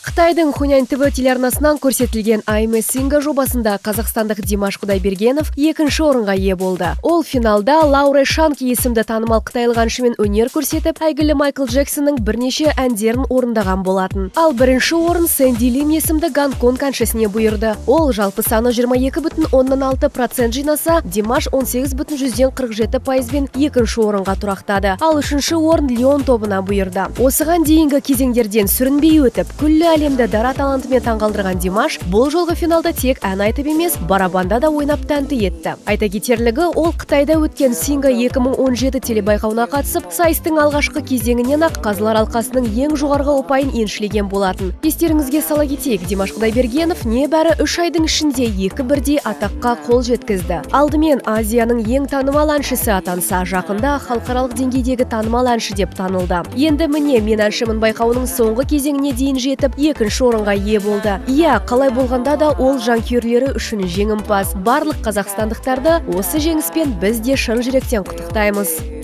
Қытайдың Хунянь ТВ телеарнасынан көрсетілген a Singer жобасында қазақстандық Димаш Құдайбергенов екінші орынға ие болды. Ол финалда Лауре Шанки есімді танымал қытайлық әншімен өнер көрсетіп, әйгілі Майкл Джексонның бірнеше әндерін орындаған болатын. Ал бірінші орын Сэнди Лим есімді Гонконг әншісіне бұйырды. Ол жалпы саны 22,6 процент жинаса, Димаш 18,47 пайызбен екінші орынға тұрақтады. Ал үшінші орын Леон тобына бұйырды. Осыған дейінгі кезеңдерден сүрінбей өтіп, күллі әлемді дара талантымен таңғалдырған димаш бұл жолғы финалда тек ән айтып емес барабанда да ойнап тәнті етті. Айта кетерлігі ол қытайда өткен синга 2017 телебайқауына қатысып сайыстың алғашқы кезеңінен ақ қазылар алқасының ең жоғарғы ұпайын еншілеген болатын. Естеріңізге сала кетейік димаш құдайбергенов небәрі үш айдың ішінде екі бірдей атаққа қол жеткізді. Алдымен азияның ең танымал әншісі атанса жақында халықаралық деңгейдегі танымал әнші деп танылды. Енді міне мен әншімін байқауының соңғы кезеңіне дейін жетіп екінші орынға ие болды. Иә қалай болғанда да ол жанкүйерлері үшін жеңімпаз. Барлық қазақстандықтарды осы жеңіспен біз де шын жүректен құттықтаймыз.